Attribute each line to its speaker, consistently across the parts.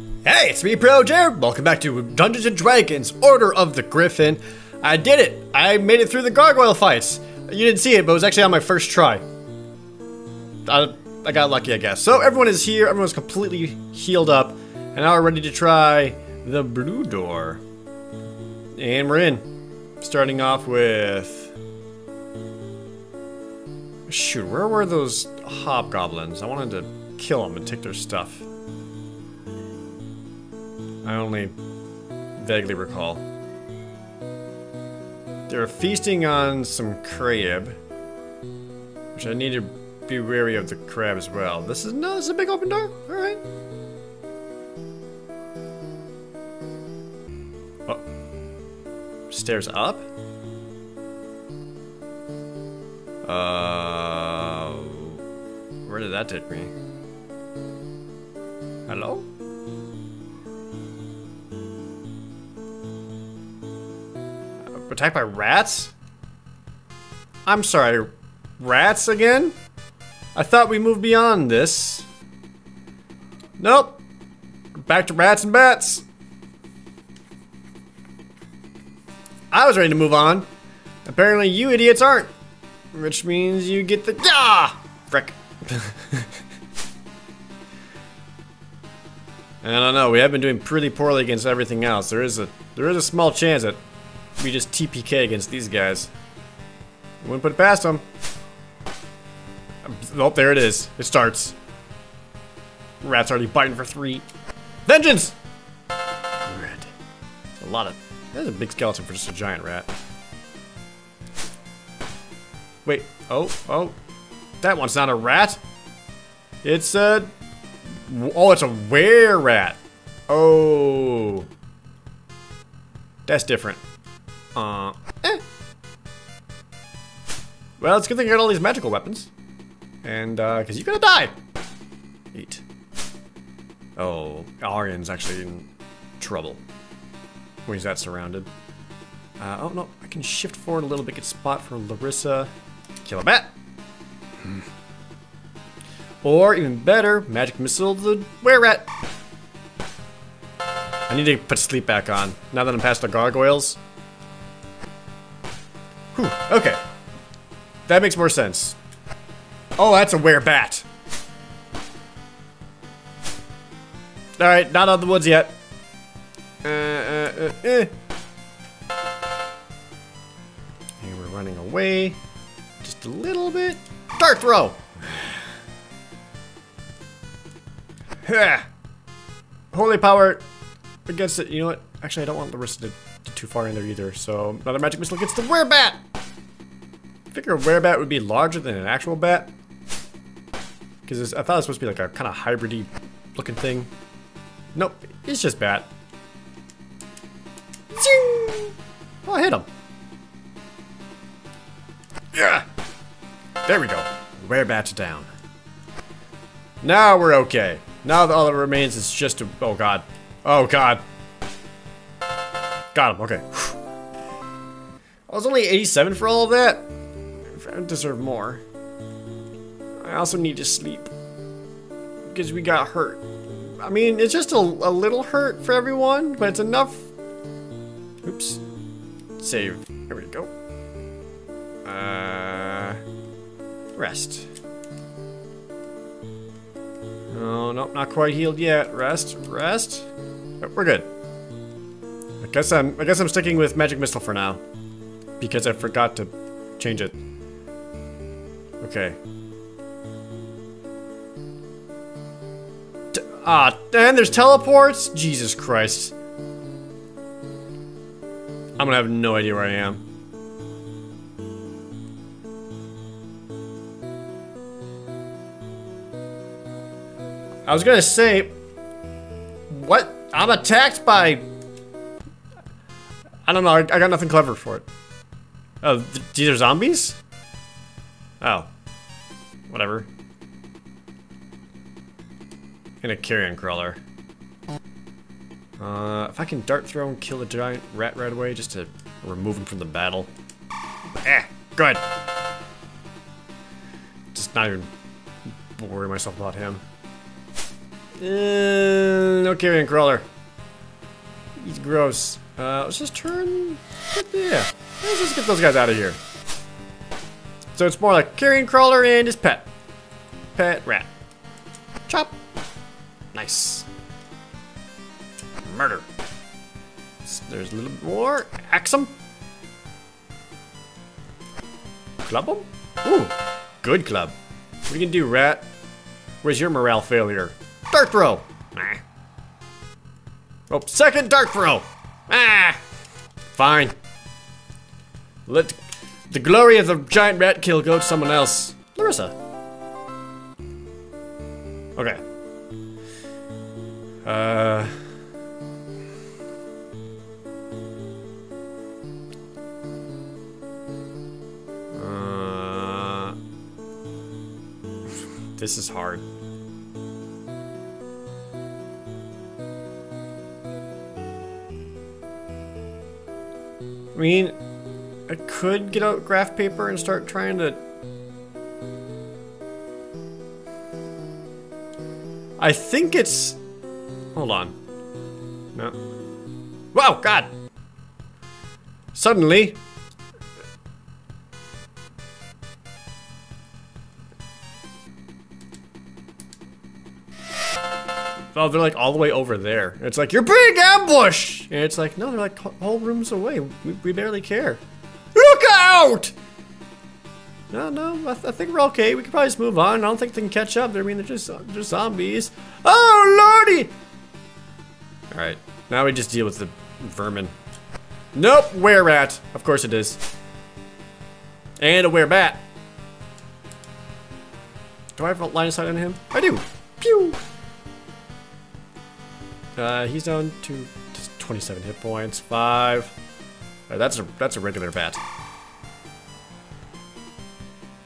Speaker 1: Hey, it's me, Pro Jared. Welcome back to Dungeons and Dragons: Order of the Griffon. I did it. I made it through the gargoyle fights. You didn't see it, but it was actually on my first try. I, I got lucky, I guess. So everyone is here. Everyone's completely healed up, and now we're ready to try the blue door. And we're in. Starting off with. Shoot, where were those hobgoblins? I wanted to kill them and take their stuff. I only vaguely recall. They were feasting on some crab, which I need to be wary of the crab as well. This is no, this is a big open door. All right. Oh, stairs up. Uh, where did that take me? Hello? Attacked by rats? I'm sorry, rats again? I thought we moved beyond this. Nope. Back to rats and bats. I was ready to move on. Apparently you idiots aren't. Which means you get the- Ah! Frick. I don't know, we have been doing pretty poorly against everything else. There is a there is a small chance that we just TPK against these guys. Wouldn't put it past them. Oh, there it is. It starts. Rat's already biting for three. Vengeance! Red. A lot of... That's a big skeleton for just a giant rat. Wait. Oh, oh. That one's not a rat. It's a... Oh, it's a were rat. Oh. That's different. Uh, eh. Well, it's good thing I got all these magical weapons. And, uh, because you're gonna die. Eight. Oh, Arian's actually in trouble. When he's that surrounded. Uh, oh, no, I can shift forward a little bit, get spot for Larissa. Kill a bat. Hmm. Or, even better, magic missile the were-rat. I need to put sleep back on, now that I'm past the gargoyles. Whew, okay. That makes more sense. Oh, that's a were-bat. Alright, not out of the woods yet. Uh, uh, uh, eh. And we're running away. Just a little bit. Dart throw! Holy power against it. You know what? Actually, I don't want to get too far in there either. So another magic missile gets the werebat. Figure a werebat would be larger than an actual bat. Because I thought it was supposed to be like a kind of hybridy looking thing. Nope, it's just bat. Zing! Oh, I hit him. Yeah. There we go. Werebat's down. Now we're okay. Now all that remains is just to. Oh god. Oh god. Got him, okay. I was only 87 for all of that. I deserve more. I also need to sleep. Because we got hurt. I mean, it's just a, a little hurt for everyone, but it's enough. Oops. Save. There we go. Uh, rest. Oh, nope, not quite healed yet. Rest, rest. Oh, we're good. I guess I'm I guess I'm sticking with Magic Missile for now. Because I forgot to change it. Okay. T ah, and there's teleports? Jesus Christ. I'm gonna have no idea where I am. I was gonna say, what? I'm attacked by. I don't know. I, I got nothing clever for it. Oh, th these are zombies? Oh, whatever. In a carrion crawler. Uh, if I can dart throw and kill a giant rat right away, just to remove him from the battle. Eh, good. Just not even worry myself about him. Uh, no carrion crawler. He's gross. Uh, let's just turn. Yeah, let's just get those guys out of here. So it's more like carrion crawler and his pet. Pet rat. Chop. Nice. Murder. There's a little more. Axe him. Club him? Ooh, good club. You gonna do, rat? Where's your morale failure? Dart throw! Ah. Oh, second dart throw! Ah! Fine. Let the glory of the giant rat kill go to someone else. Larissa. Okay. Uh... Uh... This is hard. I mean, I could get out graph paper and start trying to... I think it's... Hold on. No. Wow, God! Suddenly... Oh, they're like all the way over there. It's like, you're being ambushed! And it's like, no, they're like whole rooms away. We, we barely care. Look out! No, no, I, th I, think we're okay. We can probably just move on. I don't think they can catch up. I mean, they're just, just zombies. Oh, lordy! Alright, now we just deal with the vermin. Nope, were rat. Of course it is. And a were bat. Do I have a line of sight on him? I do. Pew! Uh, he's down to 27 hit points. Five. Right, that's a that's a regular bat.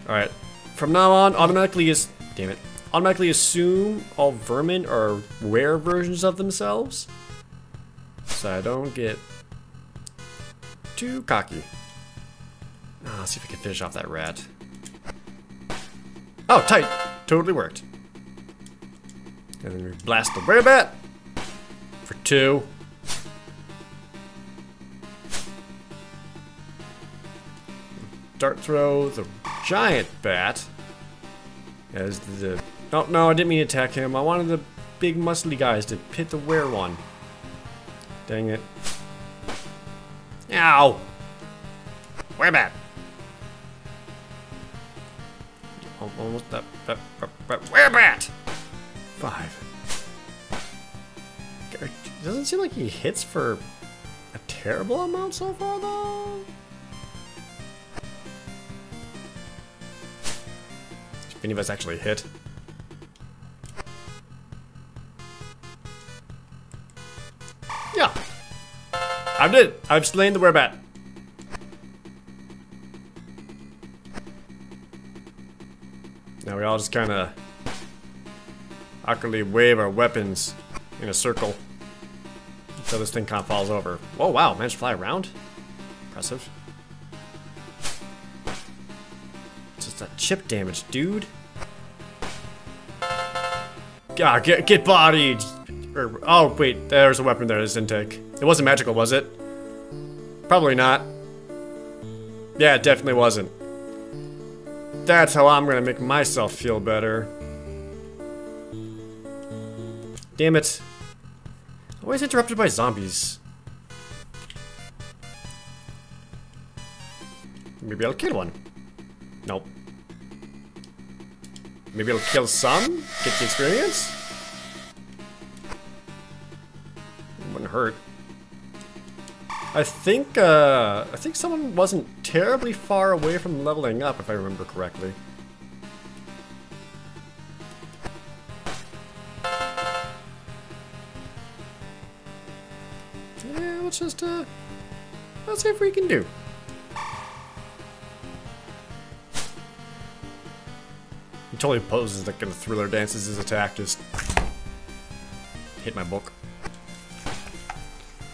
Speaker 1: All right. From now on, automatically is damn it. Automatically assume all vermin are rare versions of themselves, so I don't get too cocky. Oh, let's see if I can finish off that rat. Oh, tight. Totally worked. And then we blast the rare bat for two. Dart throw the giant bat as the. Oh no, I didn't mean to attack him. I wanted the big muscly guys to hit the were one. Dang it. Ow! Were bat. Almost that. Were bat. Five. It doesn't seem like he hits for a terrible amount so far, though. If any of us actually hit. Yeah. I did. I've slain the werebat. Now we all just kind of awkwardly wave our weapons in a circle. So this thing kind of falls over. Oh wow, managed to fly around? Impressive. Just that chip damage, dude. God, get, get bodied! Or, oh, wait, there's a weapon there, this intake. It wasn't magical, was it? Probably not. Yeah, it definitely wasn't. That's how I'm gonna make myself feel better. Damn it. Always interrupted by zombies. Maybe I'll kill one. Nope. Maybe I'll kill some? Get the experience? Wouldn't hurt. I think, uh, I think someone wasn't terribly far away from leveling up, if I remember correctly. Uh, let's see if we can do. He totally poses like in the thriller dances his attack, just hit my book.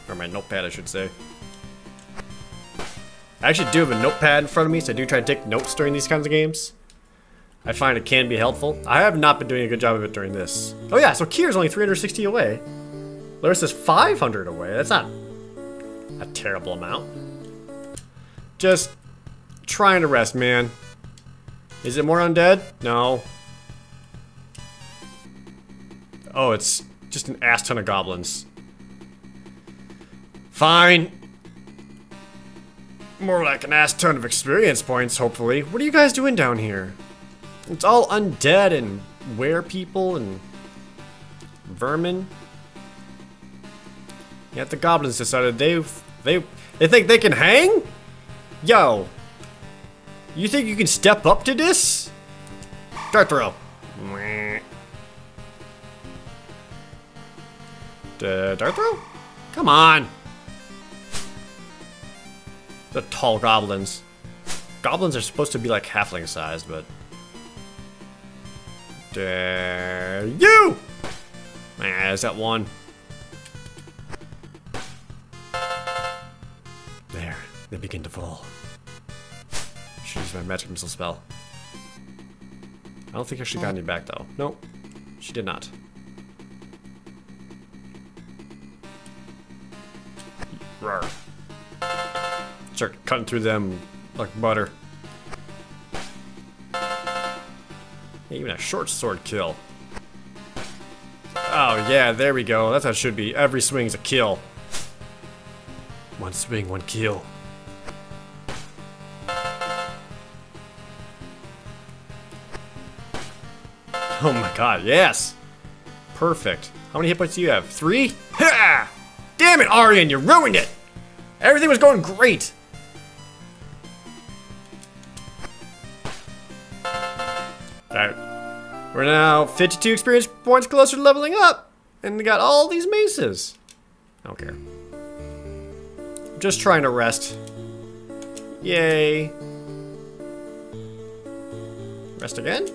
Speaker 1: Or my notepad, I should say. I actually do have a notepad in front of me, so I do try to take notes during these kinds of games. I find it can be helpful. I have not been doing a good job of it during this. Oh yeah, so Kier's only 360 away. Larissa's 500 away. That's not a terrible amount. Just trying to rest, man. Is it more undead? No. Oh, it's just an ass ton of goblins. Fine. More like an ass ton of experience points, hopefully. What are you guys doing down here? It's all undead and were people and vermin. Yet the goblins decided they they they think they can hang? Yo. You think you can step up to this? Dart throw. The dart throw? Come on. The tall goblins. Goblins are supposed to be like halfling sized, but Dare you! Ah, is that one? They begin to fall. Should use my magic missile spell. I don't think she got oh. any back though. Nope, she did not. Rawr. Start cutting through them like butter. Even a short sword kill. Oh yeah, there we go. That's how it should be. Every swing's a kill. One swing, one kill. God, yes! Perfect. How many hit points do you have? Three? Ha! Damn it, Aryan, you ruined it! Everything was going great! Alright. We're now 52 experience points closer to leveling up. And we got all these maces. I don't care. I'm just trying to rest. Yay. Rest again?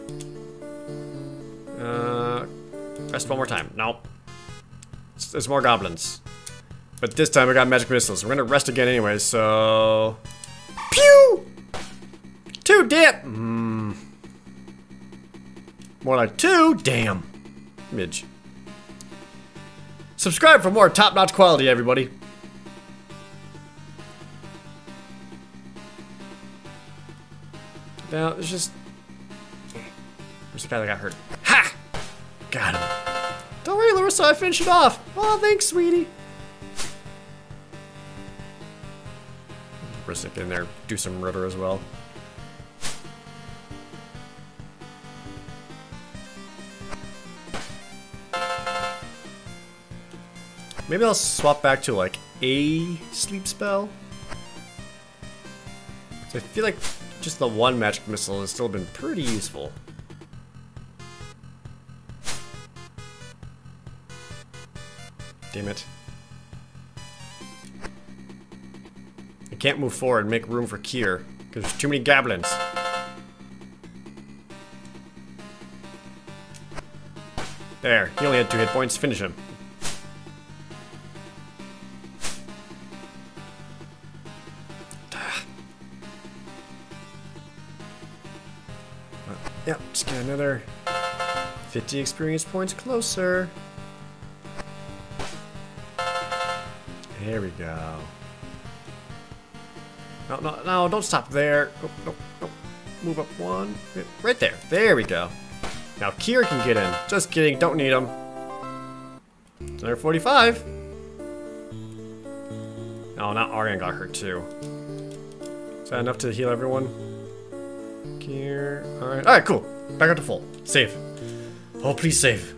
Speaker 1: Uh, rest one more time. Nope. There's more goblins. But this time I got magic missiles. We're gonna rest again anyway, so... Pew! Two dip! Hmm. More like two? Damn. Midge. Subscribe for more top-notch quality, everybody. Now, it's just... Where's the guy that got hurt? Got him. Don't worry, Larissa, I finished it off. Oh, thanks, sweetie. Larissa get in there, do some murder as well. Maybe I'll swap back to like a sleep spell. So I feel like just the one magic missile has still been pretty useful. Damn it. I can't move forward and make room for Kier, because there's too many goblins. There, he only had two hit points, finish him. Ah. Yep, just get another 50 experience points closer. There we go. No, no, no, don't stop there. Oh, no, no. Move up one. Right there. There we go. Now Kier can get in. Just kidding, don't need him. Another 45. Oh, now Aryan got hurt too. Is that enough to heal everyone? Kier. Alright. Alright, cool. Back up to full. Save. Oh, please save.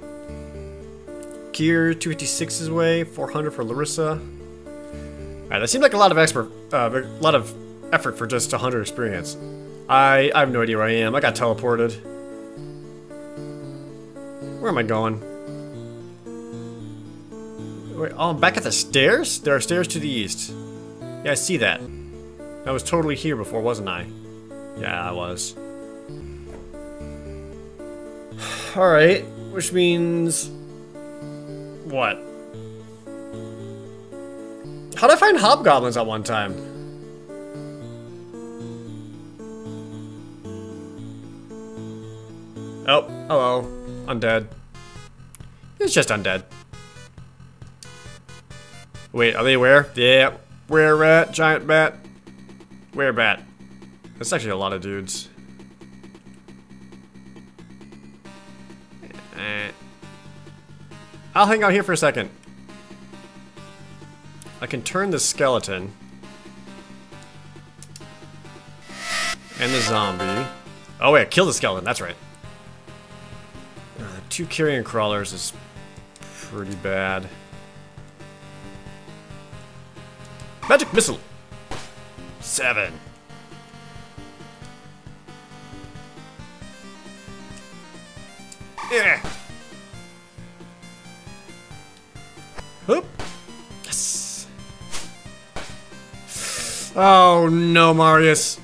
Speaker 1: Kier, 256 is away. 400 for Larissa. Alright, that seemed like a lot of expert, uh, a lot of effort for just 100 experience. I, I have no idea where I am. I got teleported. Where am I going? Wait, oh, I'm back at the stairs? There are stairs to the east. Yeah, I see that. I was totally here before, wasn't I? Yeah, I was. Alright, which means... What? How'd I find hobgoblins at one time? Oh, hello. Undead. It's just undead. Wait, are they where? Yeah. Were rat? Giant bat? Were bat? That's actually a lot of dudes. Eh. I'll hang out here for a second. I can turn the skeleton. And the zombie. Oh wait, kill the skeleton, that's right. Uh, two carrion crawlers is pretty bad. Magic missile! Seven. Yeah. Oop. Oh no, Marius.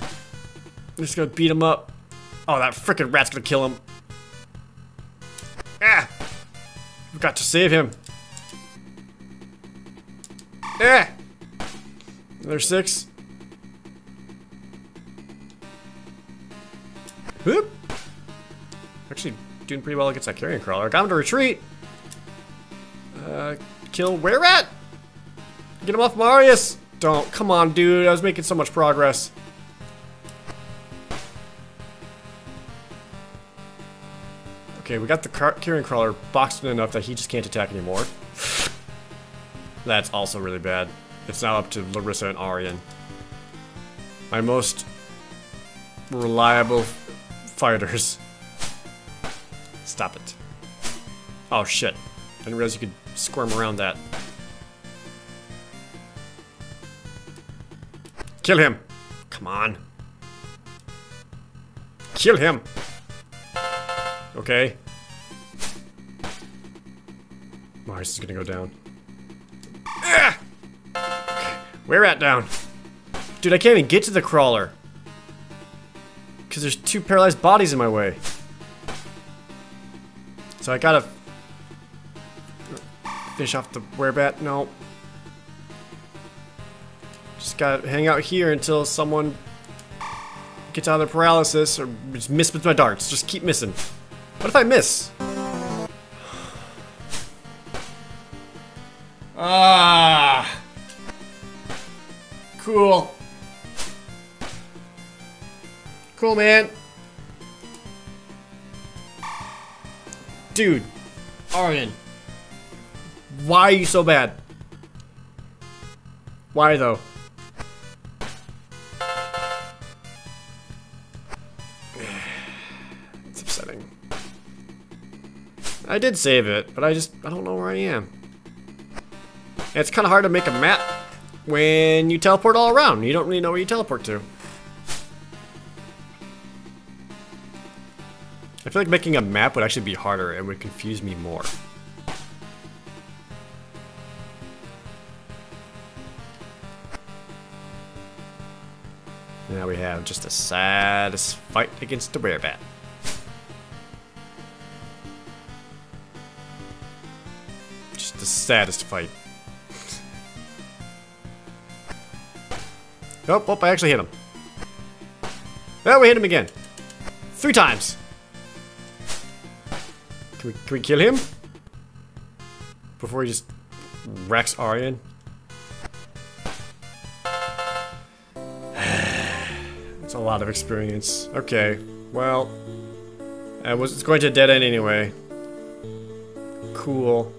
Speaker 1: I'm just gonna beat him up. Oh, that freaking rat's gonna kill him. Ah! We've got to save him. Ah! Another six. Whoop! Actually, doing pretty well against that carrion crawler. Got him to retreat. Uh, kill were rat? Get him off Marius! Don't. Come on, dude. I was making so much progress. Okay, we got the carrion crawler boxed in enough that he just can't attack anymore. That's also really bad. It's now up to Larissa and Aryan. My most reliable fighters. Stop it. Oh shit. I didn't realize you could squirm around that. Kill him! Come on. Kill him! Okay. Mars is gonna go down. Ah! Where at down? Dude, I can't even get to the crawler. Because there's two paralyzed bodies in my way. So I gotta finish off the werebat. No. Just gotta hang out here until someone gets out of their paralysis or just miss with my darts. Just keep missing. What if I miss? Ah. Cool. Cool, man. Dude. Aryan. Why are you so bad? Why though? I did save it, but I just, I don't know where I am. It's kind of hard to make a map when you teleport all around. You don't really know where you teleport to. I feel like making a map would actually be harder and would confuse me more. Now we have just a saddest fight against the werebat. Saddest fight. oh, oh, I actually hit him. Oh, we hit him again. Three times. Can we, can we kill him? Before he just wrecks Aryan? It's a lot of experience. Okay, well, I was it's going to dead end anyway. Cool.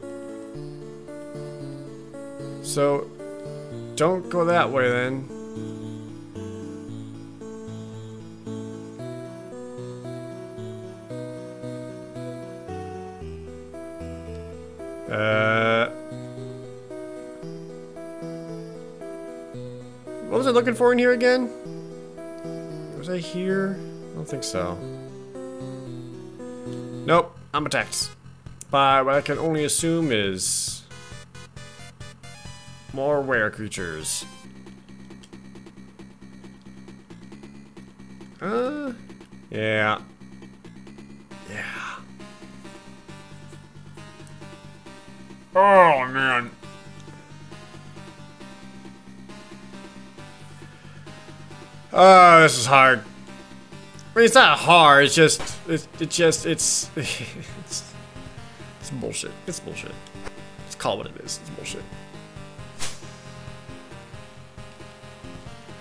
Speaker 1: So, don't go that way then. Uh, what was I looking for in here again? Was I here? I don't think so. Nope, I'm attacked. By what I can only assume is... More were creatures. Uh, yeah. Yeah. Oh, man. Oh, this is hard. I mean, it's not hard. It's just, it's, it just, it's, it's, it's bullshit. It's bullshit. Let's call it what it is. It's bullshit.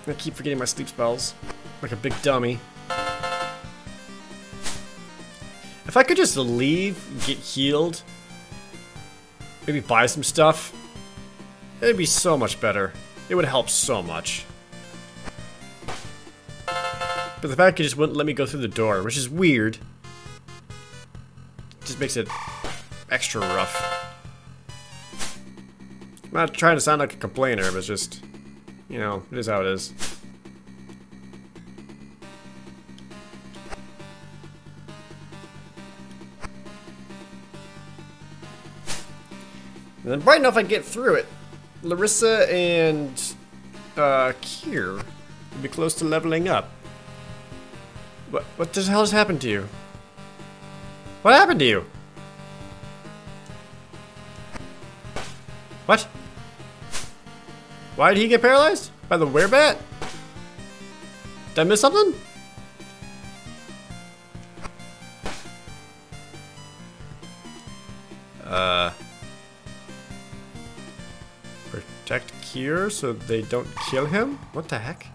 Speaker 1: I keep forgetting my sleep spells, like a big dummy. If I could just leave, get healed, maybe buy some stuff, it'd be so much better. It would help so much. But the fact it just wouldn't let me go through the door, which is weird. Just makes it extra rough. I'm not trying to sound like a complainer, but it's just, you know, it is how it is. And then right enough I get through it. Larissa and uh, Kier will be close to leveling up. What, what the hell has happened to you? What happened to you? What? Why did he get paralyzed? By the werebat? Did I miss something? Uh... Protect Kier so they don't kill him? What the heck?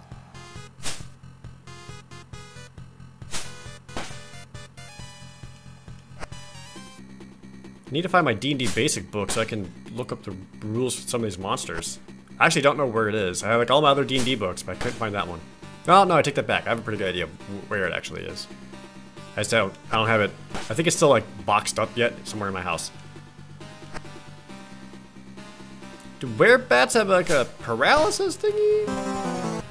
Speaker 1: I need to find my D&D basic book so I can look up the rules for some of these monsters. I actually don't know where it is. I have like all my other D&D books, but I couldn't find that one. Oh, no, I take that back. I have a pretty good idea where it actually is. I just don't, I don't have it. I think it's still like boxed up yet somewhere in my house. Do werebats have like a paralysis thingy?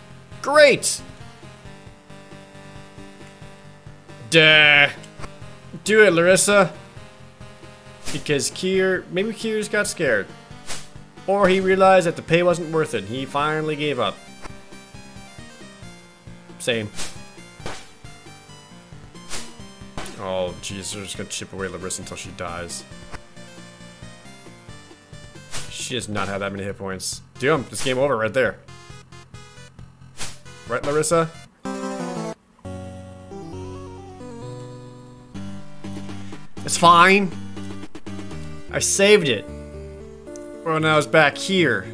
Speaker 1: Great! Duh. Do it, Larissa. Because Kier, maybe Kier's got scared. Or he realized that the pay wasn't worth it. He finally gave up. Same. Oh, jeez, they're just gonna chip away Larissa until she dies. She does not have that many hit points. Damn, this game over right there. Right, Larissa? It's fine. I saved it. Well, now it's back here.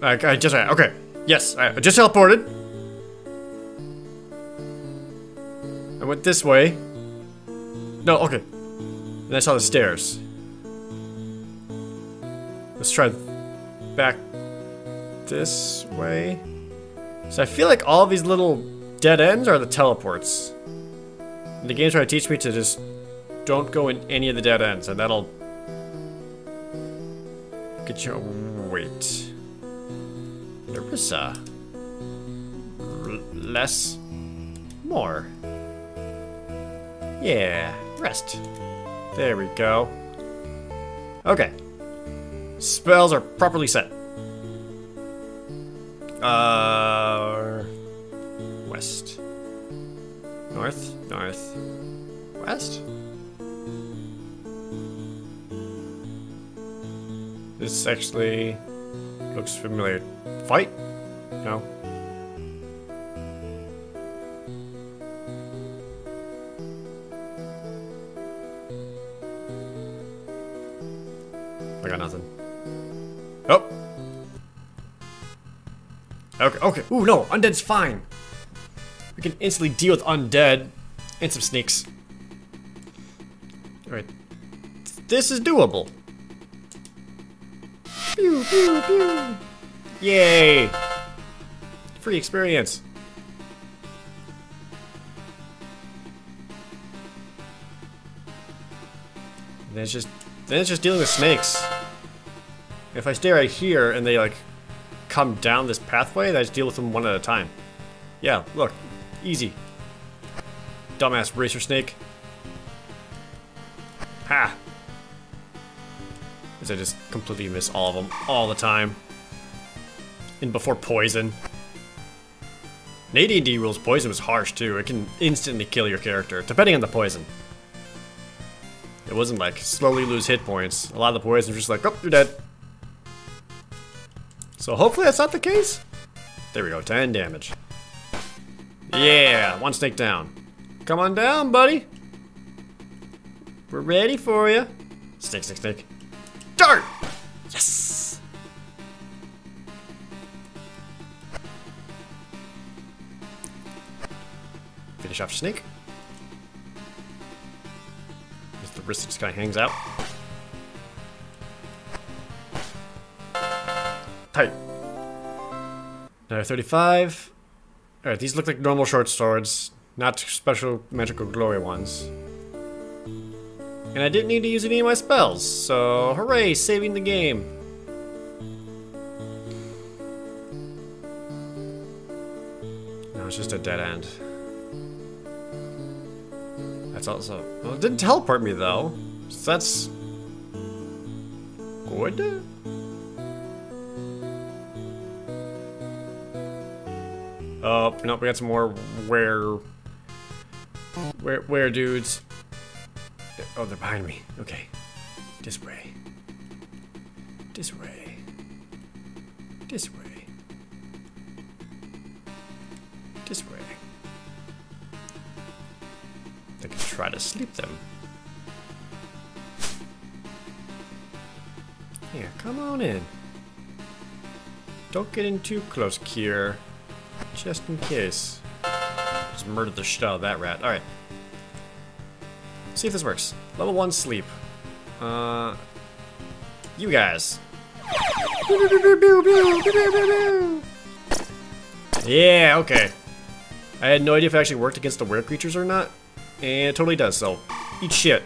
Speaker 1: I, I just, uh, okay. Yes, I just teleported. I went this way. No, okay. And I saw the stairs. Let's try back this way. So I feel like all these little dead ends are the teleports. And the game's trying to teach me to just don't go in any of the dead ends, and that'll get you. Wait, Larissa. less, more. Yeah, rest. There we go. Okay. Spells are properly set. Uh, west, north, north, west. This actually looks familiar. Fight? No. I got nothing. Oh! Okay, okay. Ooh, no, undead's fine. We can instantly deal with undead and some snakes. Alright. This is doable. Pew, pew, pew. Yay! Free experience. Then it's just, then it's just dealing with snakes. If I stay right here and they like come down this pathway, then I just deal with them one at a time. Yeah, look, easy. Dumbass racer snake. Ha! Because I just completely miss all of them all the time. And before poison. In AD&D rules, poison was harsh too. It can instantly kill your character, depending on the poison. It wasn't like slowly lose hit points. A lot of the poison was just like, oh, you're dead. So hopefully that's not the case. There we go, 10 damage. Yeah, one snake down. Come on down, buddy. We're ready for you. Snake, snake, snake. Yes! Finish off snake. As the wrist just kind of hangs out. Tight. Another 35. Alright, these look like normal short swords, not special magical glory ones. And I didn't need to use any of my spells, so hooray, saving the game. No, it's just a dead end. That's also... Well, it didn't teleport me, though. So that's... Good? Oh, nope, we got some more where... Where, where dudes. Oh, they're behind me. Okay. This way. This way. This way. This way. They can try to sleep them. Here, come on in. Don't get in too close, Kier. Just in case. Just murder the shit out of that rat. Alright. See if this works. Level 1 sleep. Uh, you guys. Yeah, okay. I had no idea if it actually worked against the weird creatures or not. And it totally does, so eat shit.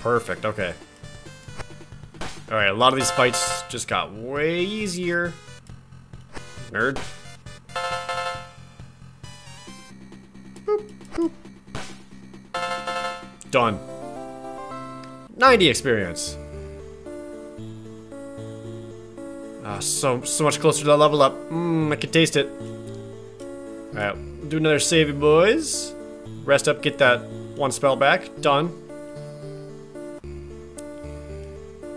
Speaker 1: Perfect, okay. Alright, a lot of these fights just got way easier. Nerd. Done. 90 experience. Ah, so so much closer to the level up. Mmm, I can taste it. Alright, do another saving, boys. Rest up, get that one spell back. Done.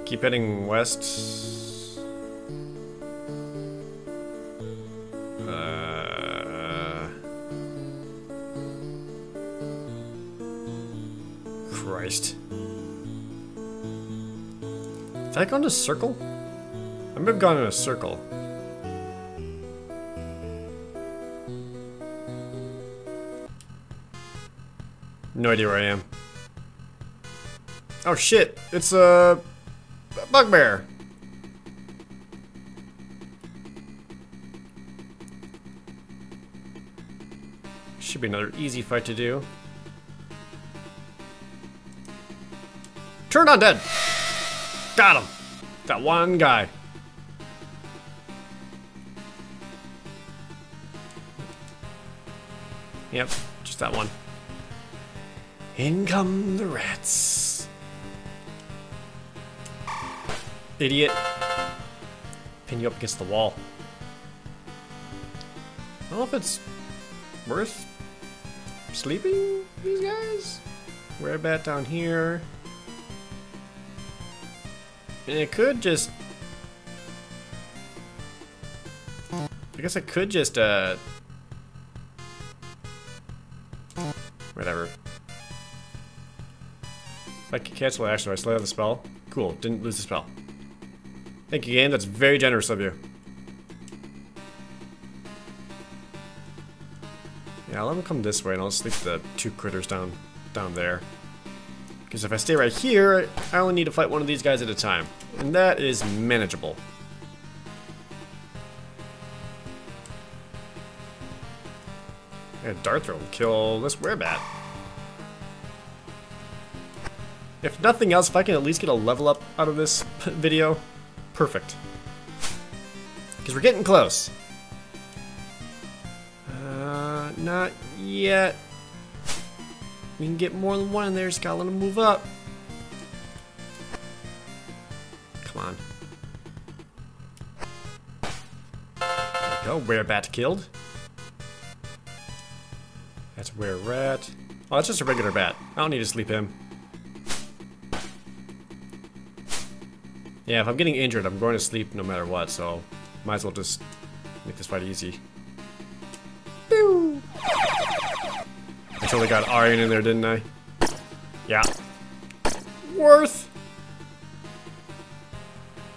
Speaker 1: Keep heading west. Did I go in a circle? I may have gone in a circle. No idea where I am. Oh shit, it's a bugbear. Should be another easy fight to do. Turn undead! Got him! That one guy. Yep, just that one. In come the rats. Idiot. Pin you up against the wall. I don't know if it's worth sleeping these guys. Werebat down here. And it could just... I guess I could just, uh... Whatever. If I can cancel it, actually, I still have the spell. Cool, didn't lose the spell. Thank you, game. That's very generous of you. Yeah, I'll let him come this way, and I'll sleep the two critters down down there. Because if I stay right here, I only need to fight one of these guys at a time. And that is manageable. And Dart Throw will kill this werebat. If nothing else, if I can at least get a level up out of this video, perfect. Because we're getting close. Uh, not yet. We can get more than one in there, just gotta let them move up. Come on. Oh, there we go, werebat killed. That's were rat. Oh, that's just a regular bat. I don't need to sleep him. Yeah, if I'm getting injured, I'm going to sleep no matter what, so might as well just Make this fight easy. Totally got Aryan in there, didn't I? Yeah. Worth!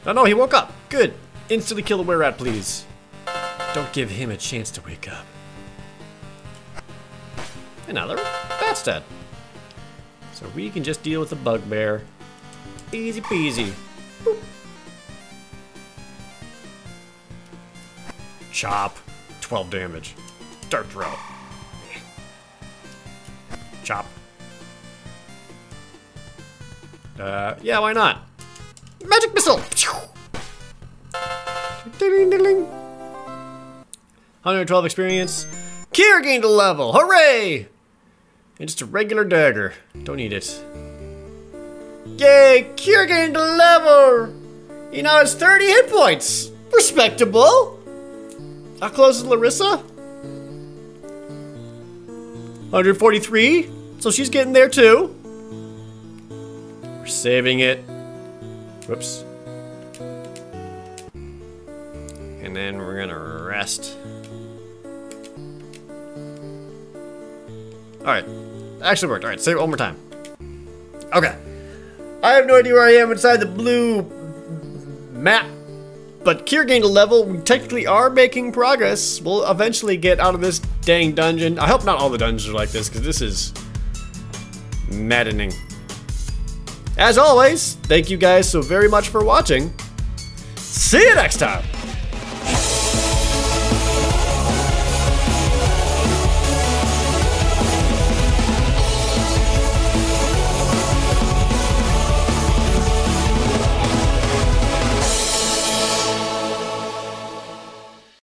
Speaker 1: Oh no, he woke up. Good. Instantly kill the were rat, please. Don't give him a chance to wake up. Another that's dead. So we can just deal with the bugbear. Easy peasy. Boop. Chop. 12 damage. Dart throw. Uh, yeah, why not? Magic missile! 112 experience. Kier gained a level! Hooray! And just a regular dagger. Don't need it. Yay! Kier gained a level! You know, it's 30 hit points! Respectable! How close is Larissa? 143? So she's getting there too. We're saving it. Whoops. And then we're gonna rest. Alright. Actually worked. Alright, save it one more time. Okay. I have no idea where I am inside the blue map. But Kier gained a level. We technically are making progress. We'll eventually get out of this dang dungeon. I hope not all the dungeons are like this, because this is maddening. As always, thank you guys so very much for watching. See you next time!